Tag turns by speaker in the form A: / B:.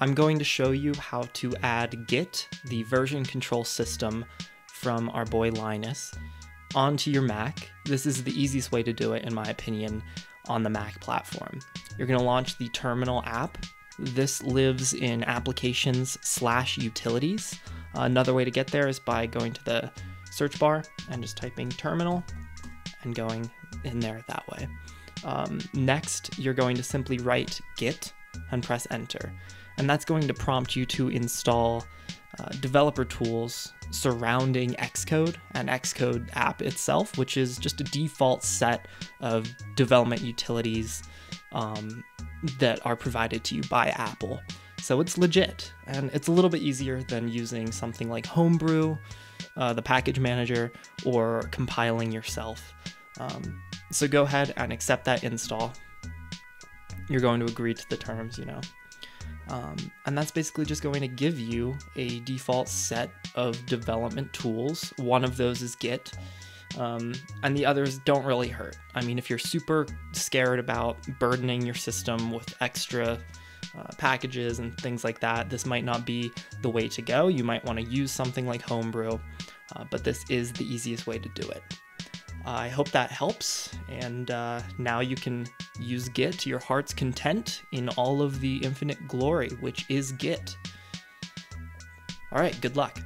A: I'm going to show you how to add Git, the version control system from our boy Linus, onto your Mac. This is the easiest way to do it, in my opinion, on the Mac platform. You're going to launch the Terminal app. This lives in applications slash utilities. Another way to get there is by going to the search bar and just typing terminal and going in there that way. Um, next, you're going to simply write git and press enter. And that's going to prompt you to install uh, developer tools surrounding Xcode and Xcode app itself, which is just a default set of development utilities um, that are provided to you by Apple. So it's legit, and it's a little bit easier than using something like Homebrew, uh, the package manager, or compiling yourself. Um, so go ahead and accept that install. You're going to agree to the terms, you know. Um, and that's basically just going to give you a default set of development tools. One of those is Git, um, and the others don't really hurt. I mean, if you're super scared about burdening your system with extra uh, packages and things like that, this might not be the way to go. You might want to use something like Homebrew, uh, but this is the easiest way to do it. I hope that helps, and uh, now you can use Git to your heart's content in all of the infinite glory, which is Git. All right, good luck.